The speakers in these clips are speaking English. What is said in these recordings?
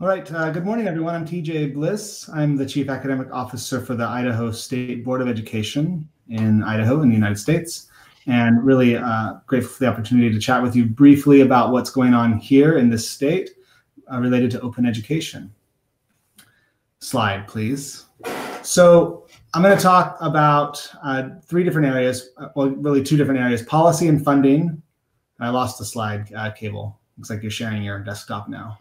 All right. Uh, good morning, everyone. I'm TJ Bliss. I'm the Chief Academic Officer for the Idaho State Board of Education in Idaho in the United States. And really uh, grateful for the opportunity to chat with you briefly about what's going on here in this state uh, related to open education. Slide, please. So I'm going to talk about uh, three different areas, uh, well, really two different areas, policy and funding. I lost the slide uh, Cable. Looks like you're sharing your desktop now.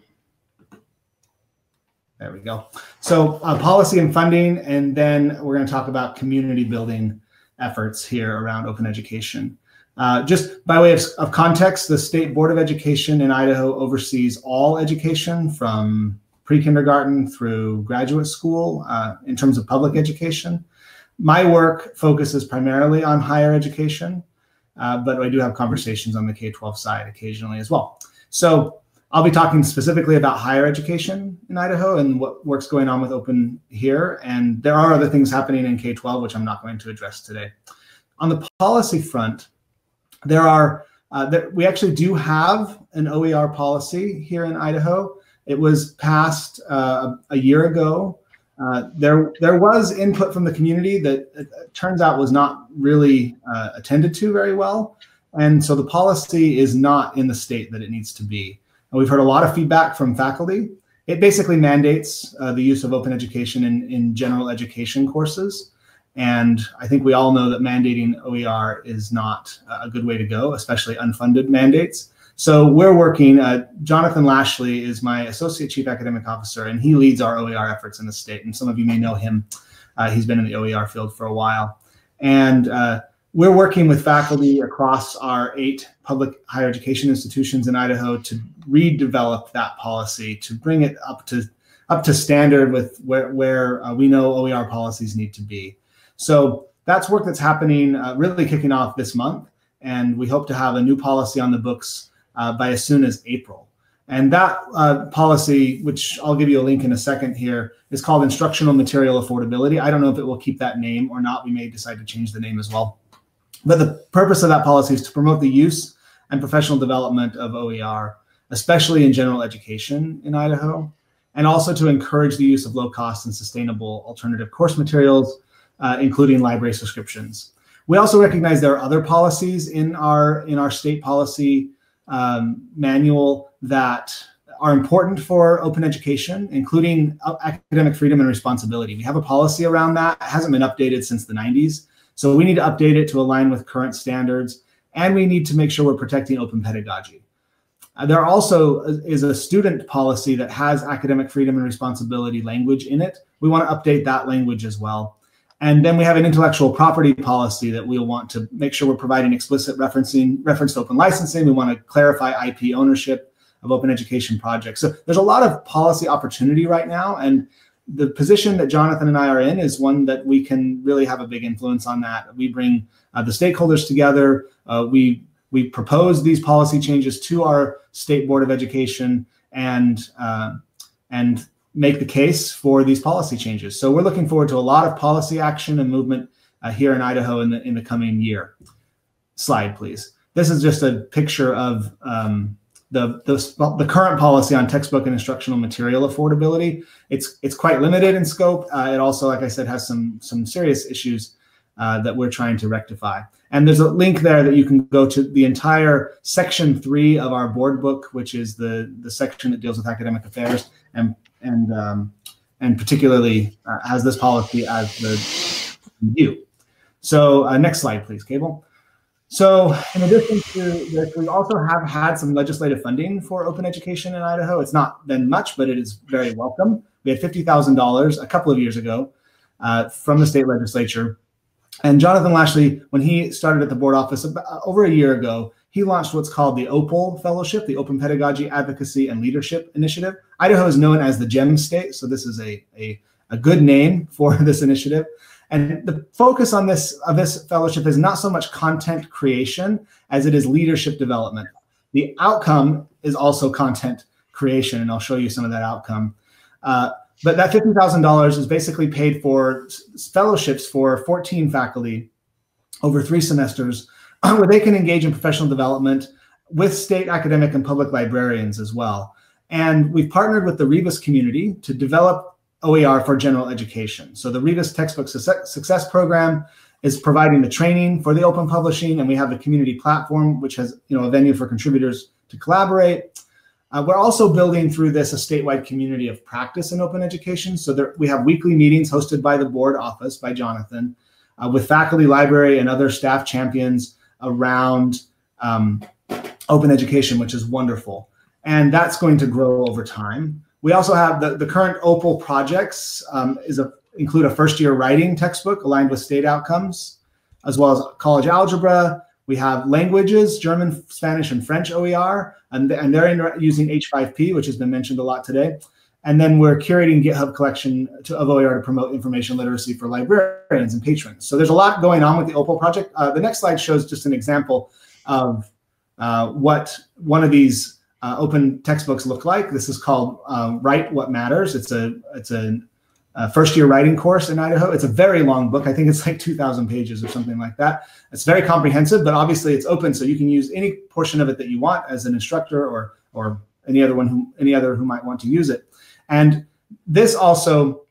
There we go. So uh, policy and funding, and then we're going to talk about community building efforts here around open education. Uh, just by way of, of, context, the State Board of Education in Idaho oversees all education from pre-kindergarten through graduate school uh, in terms of public education. My work focuses primarily on higher education, uh, but I do have conversations on the K-12 side occasionally as well. So I'll be talking specifically about higher education in Idaho and what work's going on with open here. And there are other things happening in K-12, which I'm not going to address today. On the policy front, there are, uh, there, we actually do have an OER policy here in Idaho. It was passed uh, a year ago. Uh, there, there was input from the community that turns out was not really uh, attended to very well. And so the policy is not in the state that it needs to be. And we've heard a lot of feedback from faculty. It basically mandates uh, the use of open education in, in general education courses. And I think we all know that mandating OER is not a good way to go, especially unfunded mandates. So we're working, uh, Jonathan Lashley is my Associate Chief Academic Officer, and he leads our OER efforts in the state. And some of you may know him. Uh, he's been in the OER field for a while. And uh, we're working with faculty across our eight public higher education institutions in Idaho to redevelop that policy to bring it up to up to standard with where, where uh, we know OER policies need to be. So that's work that's happening, uh, really kicking off this month, and we hope to have a new policy on the books uh, by as soon as April. And that uh, policy, which I'll give you a link in a second here, is called Instructional Material Affordability. I don't know if it will keep that name or not. We may decide to change the name as well. But the purpose of that policy is to promote the use and professional development of OER, especially in general education in Idaho, and also to encourage the use of low cost and sustainable alternative course materials, uh, including library subscriptions. We also recognize there are other policies in our in our state policy um, manual that are important for open education, including academic freedom and responsibility. We have a policy around that. It hasn't been updated since the 90s. So we need to update it to align with current standards, and we need to make sure we're protecting open pedagogy. Uh, there also is a student policy that has academic freedom and responsibility language in it. We want to update that language as well. And then we have an intellectual property policy that we'll want to make sure we're providing explicit referencing, reference to open licensing. We want to clarify IP ownership of open education projects. So there's a lot of policy opportunity right now. And the position that Jonathan and I are in is one that we can really have a big influence on that. We bring uh, the stakeholders together. Uh, we we propose these policy changes to our state board of education and uh, and make the case for these policy changes. So we're looking forward to a lot of policy action and movement uh, here in Idaho in the in the coming year. Slide, please. This is just a picture of um, the, the, the current policy on textbook and instructional material affordability. It's it's quite limited in scope. Uh, it also, like I said, has some some serious issues uh, that we're trying to rectify. And there's a link there that you can go to the entire section three of our board book, which is the the section that deals with academic affairs and and um, and particularly uh, has this policy as the view. So uh, next slide, please, Cable. So in addition to this, we also have had some legislative funding for open education in Idaho. It's not been much, but it is very welcome. We had $50,000 a couple of years ago uh, from the state legislature. And Jonathan Lashley, when he started at the board office about, uh, over a year ago, he launched what's called the OPAL Fellowship, the Open Pedagogy Advocacy and Leadership Initiative. Idaho is known as the GEM state, so this is a, a, a good name for this initiative. And the focus on this of this fellowship is not so much content creation as it is leadership development. The outcome is also content creation, and I'll show you some of that outcome. Uh, but that fifty thousand dollars is basically paid for fellowships for fourteen faculty over three semesters, where they can engage in professional development with state academic and public librarians as well. And we've partnered with the Rebus community to develop OER for general education. So the Rebus Textbook Success Program is providing the training for the open publishing, and we have the community platform, which has you know a venue for contributors to collaborate. Uh, we're also building through this a statewide community of practice in open education. So there, we have weekly meetings hosted by the board office by Jonathan, uh, with faculty, library, and other staff champions around um, open education, which is wonderful. And that's going to grow over time. We also have the, the current Opal projects um, is a, include a first year writing textbook aligned with state outcomes, as well as college algebra. We have languages, German, Spanish, and French OER, and, and they're in, using H5P, which has been mentioned a lot today. And then we're curating GitHub collection to, of OER to promote information literacy for librarians and patrons. So there's a lot going on with the Opal project. Uh, the next slide shows just an example of uh, what one of these uh, open textbooks look like. This is called um, Write What Matters. It's a it's a, a, first year writing course in Idaho. It's a very long book. I think it's like 2,000 pages or something like that. It's very comprehensive, but obviously it's open, so you can use any portion of it that you want as an instructor or or any other one who any other who might want to use it. And this also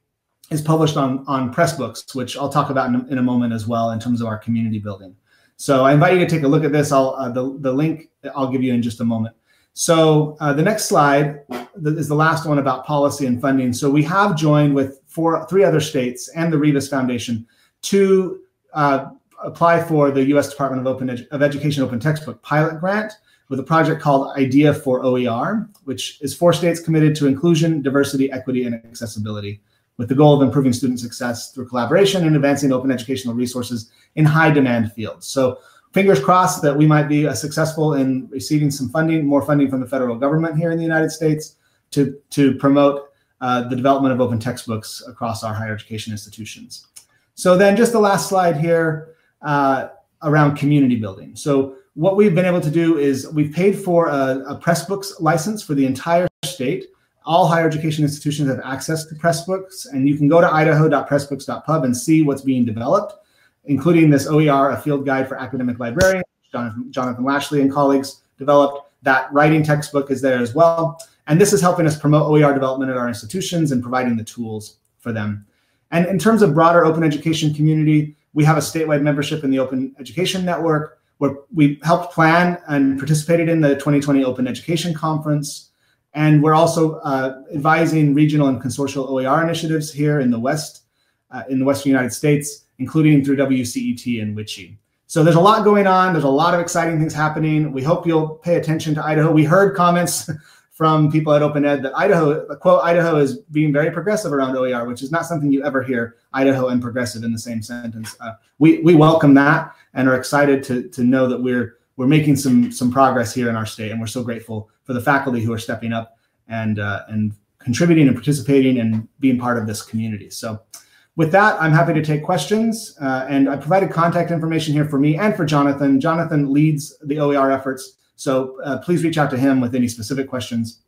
is published on on Pressbooks, which I'll talk about in a, in a moment as well in terms of our community building. So I invite you to take a look at this. I'll uh, the the link I'll give you in just a moment. So uh, the next slide is the last one about policy and funding. So we have joined with four, three other states and the Rebus Foundation to uh, apply for the U.S. Department of, Open Edu of Education Open Textbook Pilot Grant with a project called Idea for OER, which is four states committed to inclusion, diversity, equity, and accessibility, with the goal of improving student success through collaboration and advancing open educational resources in high demand fields. So fingers crossed that we might be uh, successful in receiving some funding, more funding from the federal government here in the United States to, to promote uh, the development of open textbooks across our higher education institutions. So then just the last slide here uh, around community building. So what we've been able to do is we've paid for a, a Pressbooks license for the entire state. All higher education institutions have access to Pressbooks, and you can go to idaho.pressbooks.pub and see what's being developed including this OER, a field guide for academic librarians. Jonathan, Lashley and colleagues developed. That writing textbook is there as well. And this is helping us promote OER development at our institutions and providing the tools for them. And in terms of broader open education community, we have a statewide membership in the Open Education Network where we helped plan and participated in the 2020 Open Education Conference. And we're also uh, advising regional and consortial OER initiatives here in the West, uh, in the Western United States including through WCET and WICHE. So there's a lot going on. There's a lot of exciting things happening. We hope you'll pay attention to Idaho. We heard comments from people at Open Ed that Idaho, quote, Idaho is being very progressive around OER, which is not something you ever hear Idaho and progressive in the same sentence. Uh, we, we welcome that and are excited to, to know that we're we're making some some progress here in our state, and we're so grateful for the faculty who are stepping up and uh, and contributing and participating and being part of this community. So with that, I'm happy to take questions. Uh, and I provided contact information here for me and for Jonathan. Jonathan leads the OER efforts. So uh, please reach out to him with any specific questions.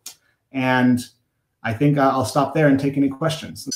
And I think uh, I'll stop there and take any questions.